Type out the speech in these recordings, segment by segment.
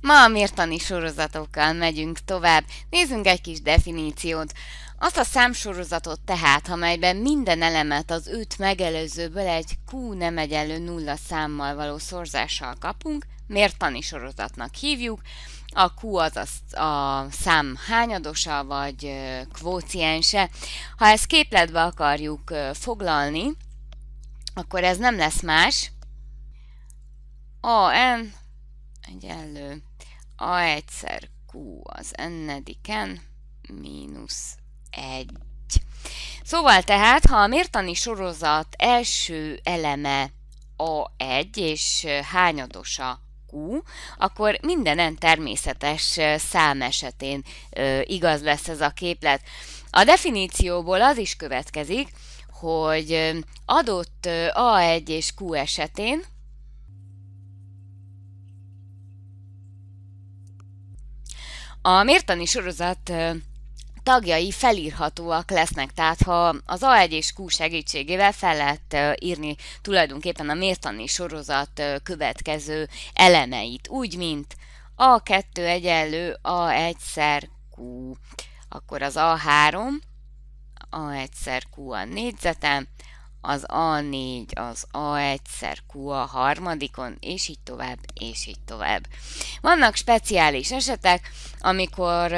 Ma a mértani sorozatokkal megyünk tovább. Nézzünk egy kis definíciót. Azt a számsorozatot tehát, amelyben minden elemet az őt megelőzőből egy Q nem egyenlő nulla számmal való szorzással kapunk, mértani sorozatnak hívjuk. A Q az a, a szám hányadosa vagy kvóciense. Ha ezt képletbe akarjuk foglalni, akkor ez nem lesz más. A n egyenlő a egyszer q az n-ediken mínusz 1. Szóval tehát, ha a mértani sorozat első eleme A1 és hányadosa Q, akkor minden n természetes szám esetén igaz lesz ez a képlet. A definícióból az is következik, hogy adott A1 és Q esetén A mértani sorozat tagjai felírhatóak lesznek, tehát ha az A1 és Q segítségével fel lehet írni tulajdonképpen a mértani sorozat következő elemeit, úgy, mint A2 egyenlő A1 szer Q, akkor az A3, A1 szer Q a négyzetem, az A4 az A1-szer Q a harmadikon, és így tovább, és így tovább. Vannak speciális esetek, amikor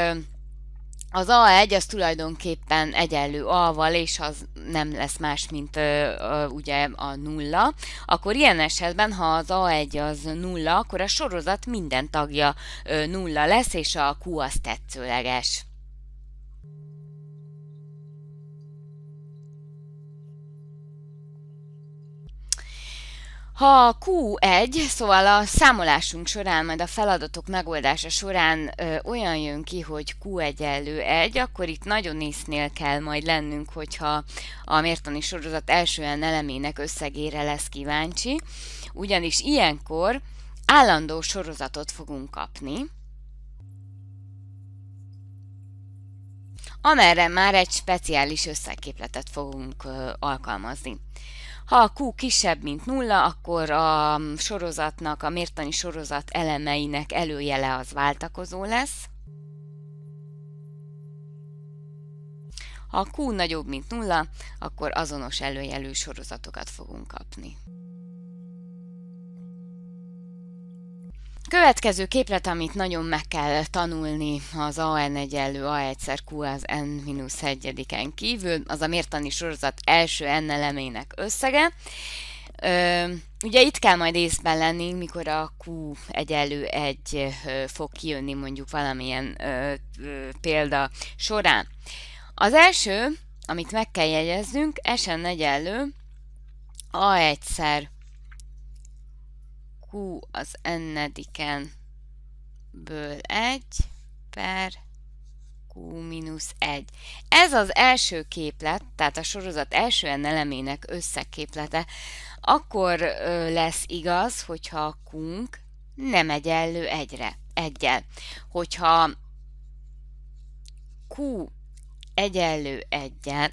az A1 az tulajdonképpen egyenlő A-val, és az nem lesz más, mint ö, ö, ugye a nulla, akkor ilyen esetben, ha az A1 az nulla, akkor a sorozat minden tagja ö, nulla lesz, és a Q az tetszőleges. Ha Q1, szóval a számolásunk során, majd a feladatok megoldása során ö, olyan jön ki, hogy Q egyenlő 1, akkor itt nagyon észnél kell majd lennünk, hogyha a mértani sorozat első elemének összegére lesz kíváncsi, ugyanis ilyenkor állandó sorozatot fogunk kapni, amerre már egy speciális összegképletet fogunk ö, alkalmazni. Ha a Q kisebb, mint nulla, akkor a sorozatnak, a mértani sorozat elemeinek előjele az váltakozó lesz. Ha a Q nagyobb, mint nulla, akkor azonos előjelű sorozatokat fogunk kapni. Következő képlet, amit nagyon meg kell tanulni az AN egyenlő A egyszer Q az N-1-en kívül, az a mértani sorozat első N elemének összege. Ö, ugye itt kell majd észben lenni, mikor a Q egyenlő egy fog kijönni mondjuk valamilyen ö, ö, példa során. Az első, amit meg kell jegyeznünk, Sn egyenlő A egyszer Q az n-ediken ből 1 per Q mínusz 1. Ez az első képlet, tehát a sorozat első n elemének összeképlete, akkor lesz igaz, hogyha a q nem egyenlő egyre, egyel. Hogyha Q egyenlő egyen,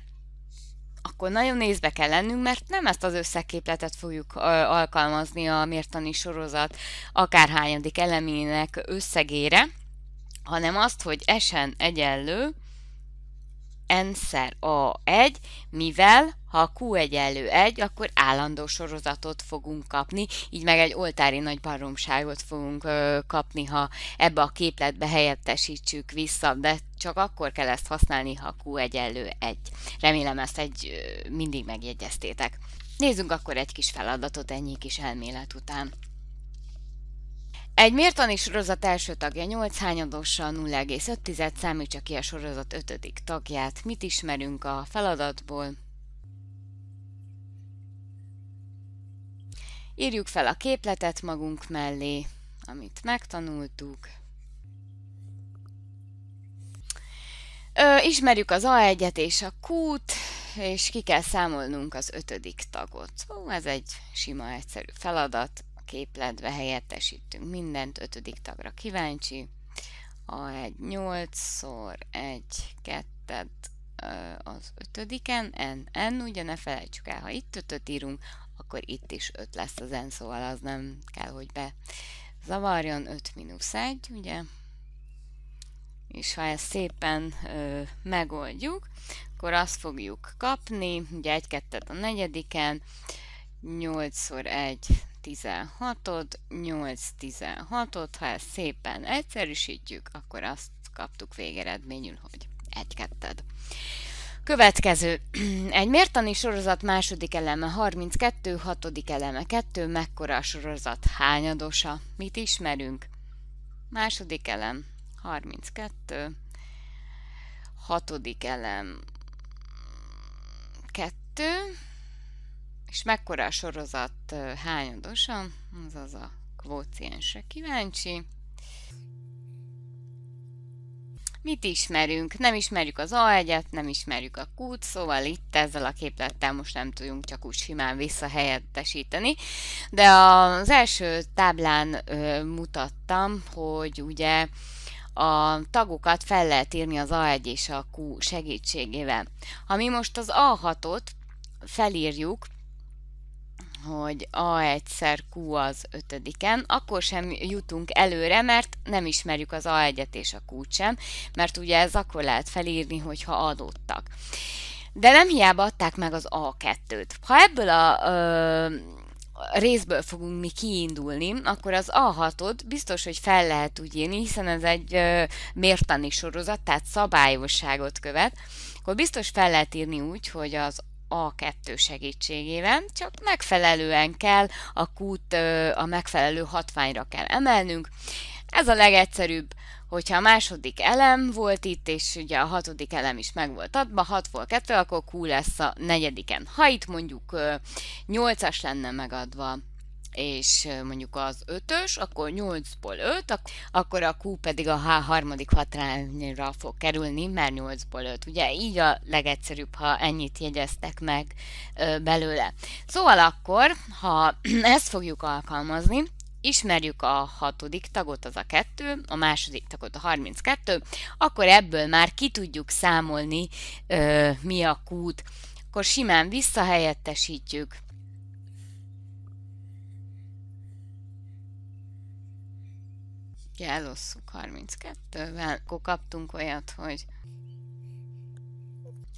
akkor nagyon nézbe kell lennünk, mert nem ezt az összeképletet fogjuk alkalmazni a mértani sorozat akárhányadik elemének összegére, hanem azt, hogy Sn egyenlő n-szer A1, mivel ha Q egyenlő 1, akkor állandó sorozatot fogunk kapni, így meg egy oltári nagy baromságot fogunk ö, kapni, ha ebbe a képletbe helyettesítsük vissza, de csak akkor kell ezt használni, ha Q egyenlő 1. Remélem ezt egy ö, mindig megjegyeztétek. Nézzünk akkor egy kis feladatot ennyi kis elmélet után. Egy mértani sorozat első tagja 8 hányadossal 0,5 számítsa ki a sorozat 5. tagját. Mit ismerünk a feladatból? Írjuk fel a képletet magunk mellé, amit megtanultuk. Ö, ismerjük az A1-et és a Q-t, és ki kell számolnunk az ötödik tagot. Ó, ez egy sima, egyszerű feladat képletbe helyettesítünk mindent, ötödik tagra kíváncsi. A egy 8-szor egy kettet az ötödiken, n, n, ugye ne felejtsük el, ha itt ötöt írunk, akkor itt is 5 lesz az n, szóval az nem kell, hogy zavarjon, 5 mínusz 1, ugye? És ha ezt szépen ö, megoldjuk, akkor azt fogjuk kapni, ugye 1 2 a negyediken, 8-szor 1 16-od, 8 16-od, ha ezt szépen egyszerűsítjük, akkor azt kaptuk végeredményül, hogy 1 2 Következő. Egy mértani sorozat második eleme 32, hatodik eleme 2, mekkora a sorozat hányadosa? Mit ismerünk? Második elem 32, hatodik elem 2, és mekkora a sorozat hányadosa? Azaz a kvóciense kíváncsi. Mit ismerünk? Nem ismerjük az A1-et, nem ismerjük a Q-t, szóval itt ezzel a képlettel most nem tudjunk csak úgy simán visszahelyettesíteni. De az első táblán ö, mutattam, hogy ugye a tagokat fel lehet írni az A1 és a Q segítségével. Ha mi most az A6-ot felírjuk, hogy A egyszer Q az ötödiken, akkor sem jutunk előre, mert nem ismerjük az A1-et és a Q-t sem, mert ugye ez akkor lehet felírni, hogyha adottak. De nem hiába adták meg az A2-t. Ha ebből a ö, részből fogunk mi kiindulni, akkor az A6-ot biztos, hogy fel lehet úgy írni, hiszen ez egy ö, mértani sorozat, tehát szabályosságot követ, akkor biztos fel lehet írni úgy, hogy az a2 segítségével, csak megfelelően kell a kút a megfelelő hatványra kell emelnünk. Ez a legegyszerűbb, hogyha a második elem volt itt, és ugye a hatodik elem is meg volt adva, 6 volt 2, akkor Q lesz a negyediken. Ha itt mondjuk 8-as lenne megadva, és mondjuk az ötös, akkor 8-ból 5, akkor a Q pedig a H harmadik hatrányra fog kerülni, mert 8-ból 5. Ugye így a legegyszerűbb, ha ennyit jegyeztek meg belőle. Szóval akkor, ha ezt fogjuk alkalmazni, ismerjük a hatodik tagot, az a kettő, a második tagot a 32, akkor ebből már ki tudjuk számolni, mi a kút. Akkor simán visszahelyettesítjük, elosszuk 32-vel, akkor kaptunk olyat, hogy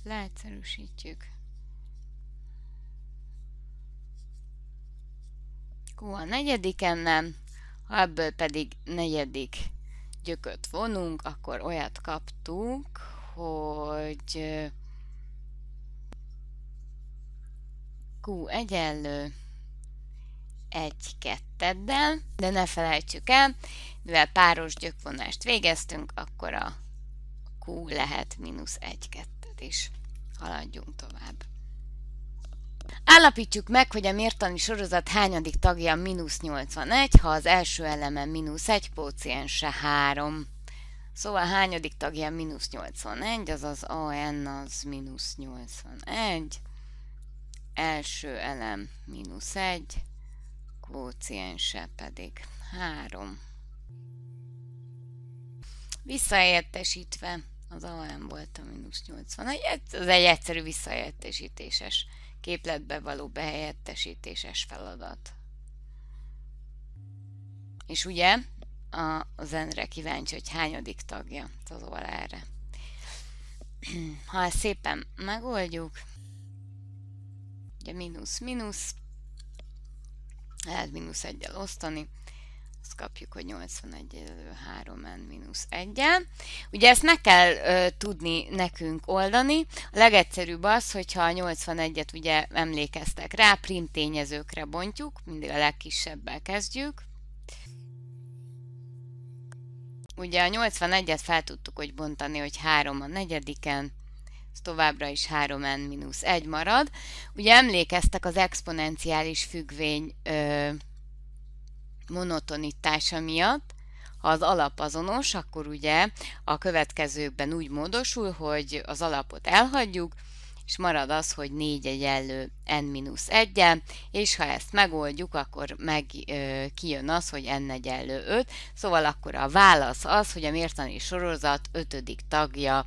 leegyszerűsítjük. Q a negyedik ennem, ha ebből pedig negyedik gyököt vonunk, akkor olyat kaptunk, hogy Q egyenlő egy ketteddel, de ne felejtsük el, mivel páros gyökvonást végeztünk, akkor a Q lehet mínusz egy ketted is. Haladjunk tovább. Állapítjuk meg, hogy a mértani sorozat hányadik tagja mínusz 81, ha az első eleme mínusz 1, póciense 3. Szóval hányadik tagja mínusz 81, azaz AN az mínusz 81, első elem mínusz 1, kvóciense pedig 3. Visszaértesítve az AM volt a mínusz 81, ez egy egyszerű visszaértesítéses képletbe való behelyettesítéses feladat. És ugye a, zenre kíváncsi, hogy hányadik tagja, szóval erre. Ha ezt szépen megoldjuk, ugye mínusz, mínusz, lehet mínusz egyel osztani, azt kapjuk, hogy 81 elő 3n mínusz 1 -el. Ugye ezt meg kell ö, tudni nekünk oldani. A legegyszerűbb az, hogyha a 81-et ugye emlékeztek rá, prim tényezőkre bontjuk, mindig a legkisebbel kezdjük. Ugye a 81-et fel tudtuk hogy bontani, hogy 3 a negyediken, ez továbbra is 3n-1 marad. Ugye emlékeztek az exponenciális függvény ö, monotonitása miatt, ha az alap azonos, akkor ugye a következőkben úgy módosul, hogy az alapot elhagyjuk, és marad az, hogy 4 egyenlő n-1 és ha ezt megoldjuk, akkor meg ö, kijön az, hogy n egyenlő 5, szóval akkor a válasz az, hogy a mértani sorozat ötödik tagja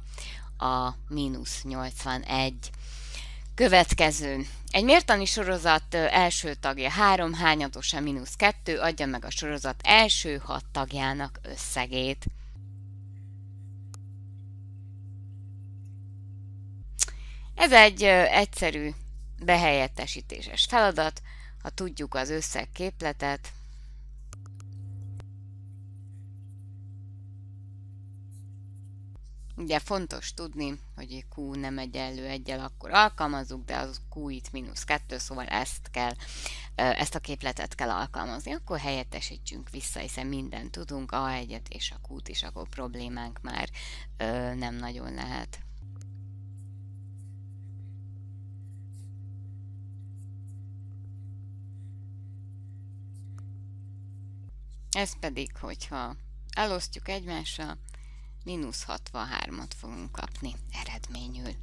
a mínusz 81. Következő. Egy mértani sorozat első tagja 3, hányatosa mínusz 2 adja meg a sorozat első hat tagjának összegét. Ez egy egyszerű behelyettesítéses feladat, ha tudjuk az összegképletet, Ugye fontos tudni, hogy Q nem egyenlő egyel, akkor alkalmazzuk, de az Q itt mínusz 2, szóval ezt kell, ezt a képletet kell alkalmazni. Akkor helyettesítsünk vissza, hiszen mindent tudunk, a egyet és a Q-t is, akkor problémánk már nem nagyon lehet. Ez pedig, hogyha elosztjuk egymással, mínusz 63-at fogunk kapni eredményül.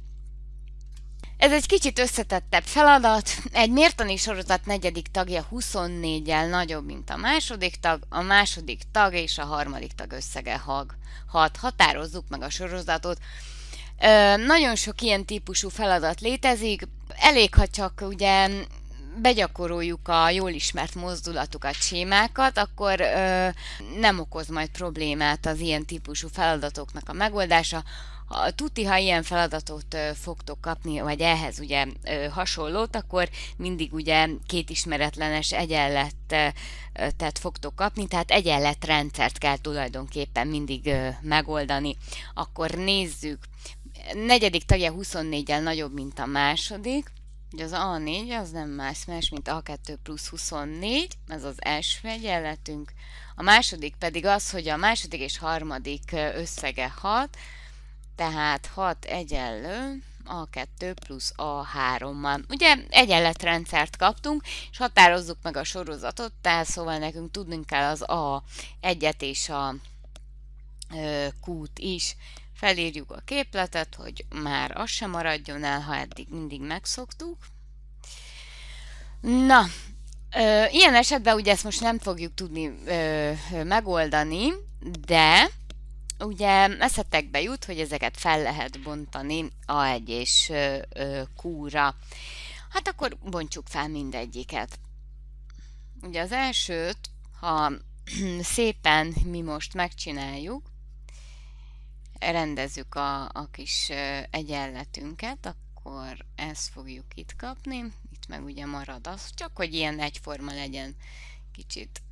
Ez egy kicsit összetettebb feladat. Egy mértani sorozat negyedik tagja 24-jel nagyobb, mint a második tag, a második tag és a harmadik tag összege hag. Hat. Határozzuk meg a sorozatot. Ö, nagyon sok ilyen típusú feladat létezik. Elég, ha csak ugye begyakoroljuk a jól ismert mozdulatokat, sémákat, akkor ö, nem okoz majd problémát az ilyen típusú feladatoknak a megoldása. Ha, tuti, ha ilyen feladatot ö, fogtok kapni, vagy ehhez ugye ö, hasonlót, akkor mindig ugye két ismeretlenes egyenletet fogtok kapni, tehát egyenletrendszert kell tulajdonképpen mindig ö, megoldani. Akkor nézzük, negyedik tagja 24-el nagyobb, mint a második, Ugye az A4 az nem más, más, mint A2 plusz 24, ez az első egyenletünk. A második pedig az, hogy a második és harmadik összege 6, tehát 6 egyenlő A2 plusz A3-mal. Ugye egyenletrendszert kaptunk, és határozzuk meg a sorozatot, tehát szóval nekünk tudnunk kell az A1-et és a Q-t is Felírjuk a képletet, hogy már az sem maradjon el, ha eddig mindig megszoktuk. Na, ö, ilyen esetben ugye ezt most nem fogjuk tudni ö, megoldani, de ugye eszetekbe jut, hogy ezeket fel lehet bontani A1 és Q-ra. Hát akkor bontsuk fel mindegyiket. Ugye az elsőt, ha szépen mi most megcsináljuk, rendezzük a, a kis egyenletünket, akkor ezt fogjuk itt kapni, itt meg ugye marad az, csak hogy ilyen egyforma legyen, kicsit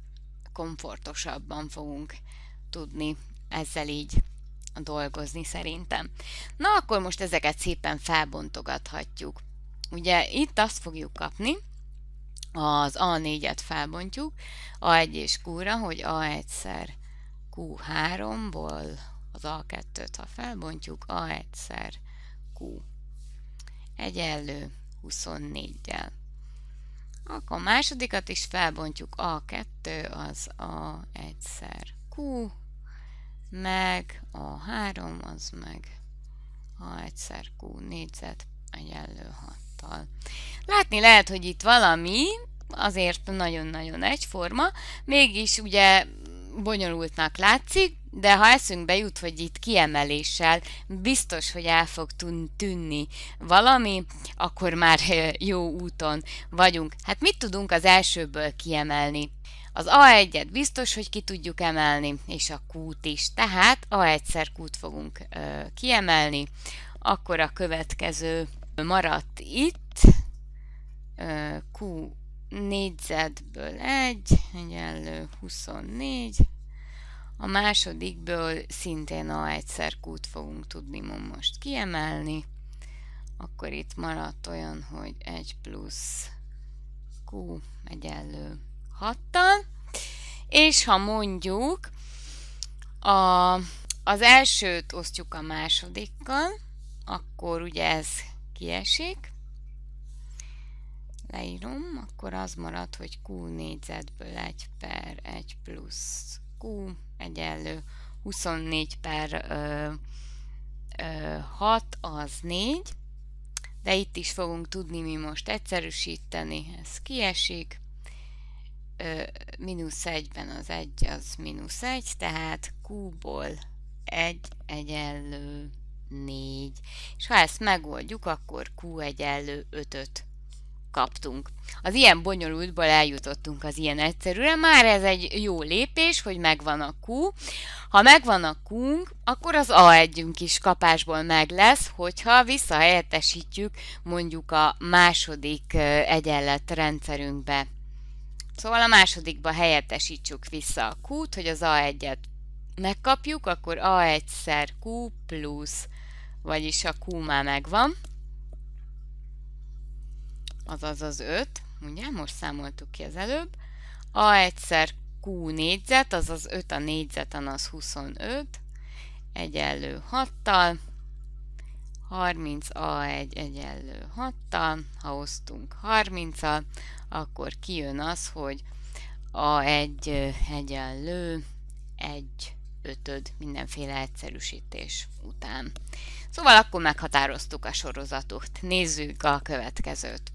komfortosabban fogunk tudni ezzel így dolgozni szerintem. Na akkor most ezeket szépen felbontogathatjuk. Ugye itt azt fogjuk kapni, az A4-et felbontjuk, A1 és Q-ra, hogy A1-szer Q3-ból az A2-t, ha felbontjuk, A egyszer Q egyenlő 24-jel. Akkor a másodikat is felbontjuk, A2 az A egyszer Q, meg A3 az meg A egyszer Q négyzet egyenlő 6-tal. Látni lehet, hogy itt valami azért nagyon-nagyon egyforma, mégis ugye bonyolultnak látszik, de ha eszünkbe jut, hogy itt kiemeléssel biztos, hogy el fog tűnni valami, akkor már jó úton vagyunk. Hát mit tudunk az elsőből kiemelni? Az A1-et biztos, hogy ki tudjuk emelni, és a Q-t is. Tehát A1-szer Q-t fogunk ö, kiemelni. Akkor a következő maradt itt. Ö, Q négyzetből 1 egyenlő 24, a másodikből szintén a egyszer kút fogunk tudni most kiemelni. Akkor itt maradt olyan, hogy 1 plusz Q egyenlő 6-tal. És ha mondjuk a, az elsőt osztjuk a másodikkal, akkor ugye ez kiesik. Leírom, akkor az marad, hogy Q négyzetből 1 per 1 plusz Q egyenlő 24 per ö, ö, 6 az 4, de itt is fogunk tudni mi most egyszerűsíteni, ez kiesik, ö, mínusz 1-ben az 1 az mínusz 1, tehát Q-ból 1 egyenlő 4. És ha ezt megoldjuk, akkor Q egyenlő 5-öt kaptunk. Az ilyen bonyolultból eljutottunk az ilyen egyszerűre, már ez egy jó lépés, hogy megvan a Q. Ha megvan a q akkor az A1-ünk is kapásból meg lesz, hogyha visszahelyettesítjük mondjuk a második egyenlet rendszerünkbe. Szóval a másodikba helyettesítsük vissza a Q-t, hogy az A1-et megkapjuk, akkor A1-szer Q plusz, vagyis a Q már megvan, azaz az 5, ugye, most számoltuk ki az előbb, A1-szer Q négyzet, azaz 5 a négyzeten az 25, egyenlő 6-tal, 30 A1 egyenlő 6-tal, ha osztunk 30-al, akkor kijön az, hogy A1 egyenlő 1 ötöd mindenféle egyszerűsítés után. Szóval akkor meghatároztuk a sorozatot. Nézzük a következőt.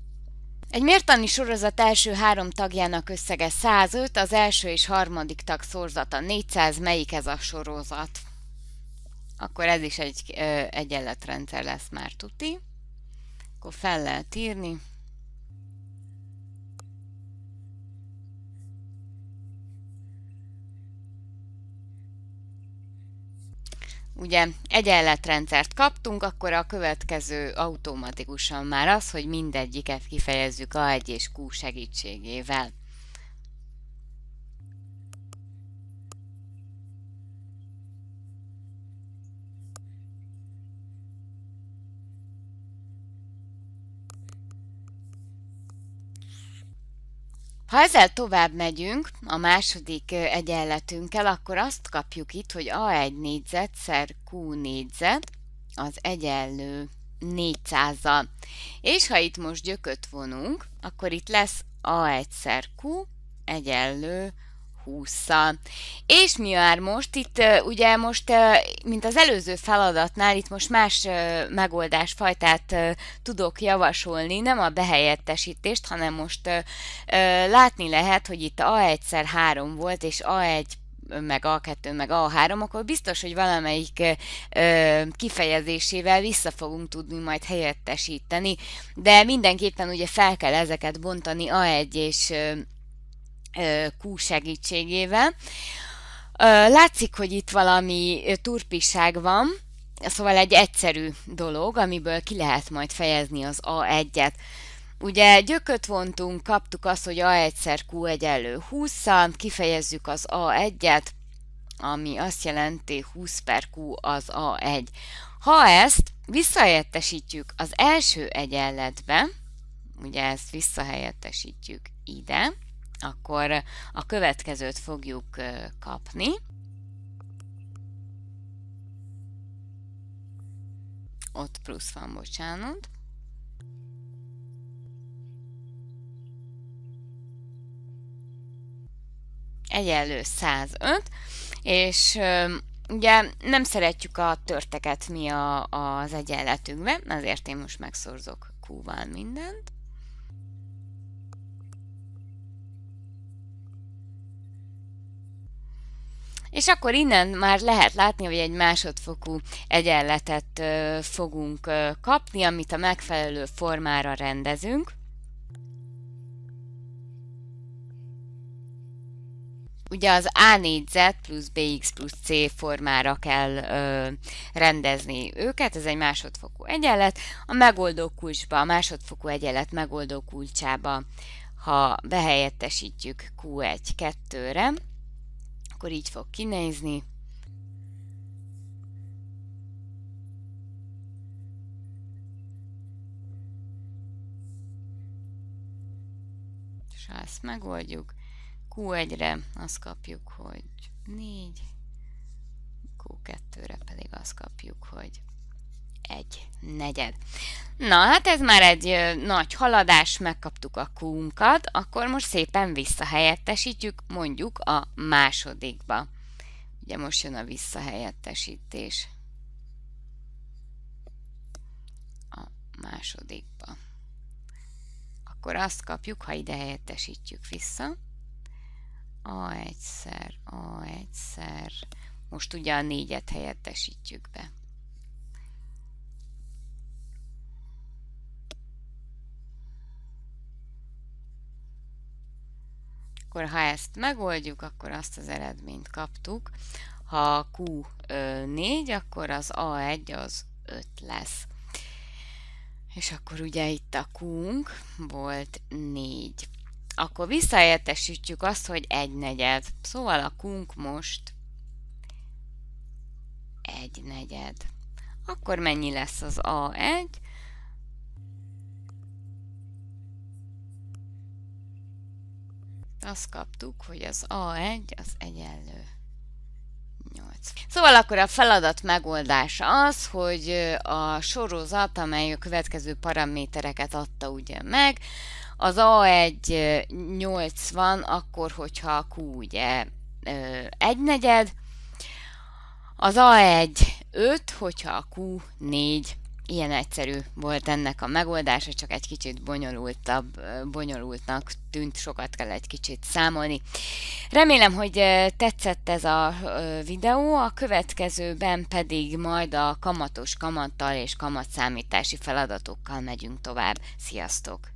Egy mértani sorozat első három tagjának összege 105, az első és harmadik tag szorzata 400, melyik ez a sorozat? Akkor ez is egy ö, egyenletrendszer lesz már tuti. Akkor fel lehet írni. Ugye egyenletrendszert kaptunk, akkor a következő automatikusan már az, hogy mindegyiket kifejezzük A1 és Q segítségével. Ha ezzel tovább megyünk a második egyenletünkkel, akkor azt kapjuk itt, hogy A1 négyzet szer Q négyzet az egyenlő 400-zal. És ha itt most gyököt vonunk, akkor itt lesz A1 szer Q egyenlő 20-szal. És mi már most itt, ugye most, mint az előző feladatnál, itt most más megoldásfajtát tudok javasolni, nem a behelyettesítést, hanem most látni lehet, hogy itt A1-szer 3 volt, és A1 meg A2, meg A3, akkor biztos, hogy valamelyik ö, kifejezésével vissza fogunk tudni majd helyettesíteni, de mindenképpen ugye fel kell ezeket bontani A1 és Q segítségével. Látszik, hogy itt valami turpiság van, szóval egy egyszerű dolog, amiből ki lehet majd fejezni az A1-et. Ugye gyököt vontunk, kaptuk azt, hogy A1-szer Q egyenlő 20 kifejezzük az A1-et, ami azt jelenti 20 per Q az A1. Ha ezt visszahelyettesítjük az első egyenletbe, ugye ezt visszahelyettesítjük ide, akkor a következőt fogjuk kapni. Ott plusz van, bocsánat. Egyenlő 105, és ugye nem szeretjük a törteket mi a, az egyenletünkbe, ezért én most megszorzok Q-val mindent. És akkor innen már lehet látni, hogy egy másodfokú egyenletet fogunk kapni, amit a megfelelő formára rendezünk. Ugye az A négyzet plusz BX plusz C formára kell ö, rendezni őket, ez egy másodfokú egyenlet. A megoldó kulcsba, a másodfokú egyenlet megoldó kulcsába, ha behelyettesítjük Q1 2-re, akkor így fog kinézni. És ha ezt megoldjuk, Q1-re azt kapjuk, hogy 4, Q2-re pedig azt kapjuk, hogy egy negyed. Na, hát ez már egy nagy haladás, megkaptuk a kúnkat, akkor most szépen visszahelyettesítjük mondjuk a másodikba. Ugye most jön a visszahelyettesítés. A másodikba. Akkor azt kapjuk, ha ide helyettesítjük vissza. A egyszer, A egyszer. Most ugye a négyet helyettesítjük be. Akkor ha ezt megoldjuk, akkor azt az eredményt kaptuk. Ha a Q 4, akkor az A1 az 5 lesz. És akkor ugye itt a q volt 4. Akkor visszaértesítjük azt, hogy 1 negyed. Szóval a q most 1 negyed. Akkor mennyi lesz az A1? Azt kaptuk, hogy az A1 az egyenlő 8. Szóval akkor a feladat megoldása az, hogy a sorozat, amely a következő paramétereket adta ugye meg, az A1 80, akkor, hogyha a Q ugye 1 negyed, az A1 5, hogyha a Q 4 ilyen egyszerű volt ennek a megoldása, csak egy kicsit bonyolultabb, bonyolultnak tűnt, sokat kell egy kicsit számolni. Remélem, hogy tetszett ez a videó, a következőben pedig majd a kamatos kamattal és kamatszámítási feladatokkal megyünk tovább. Sziasztok!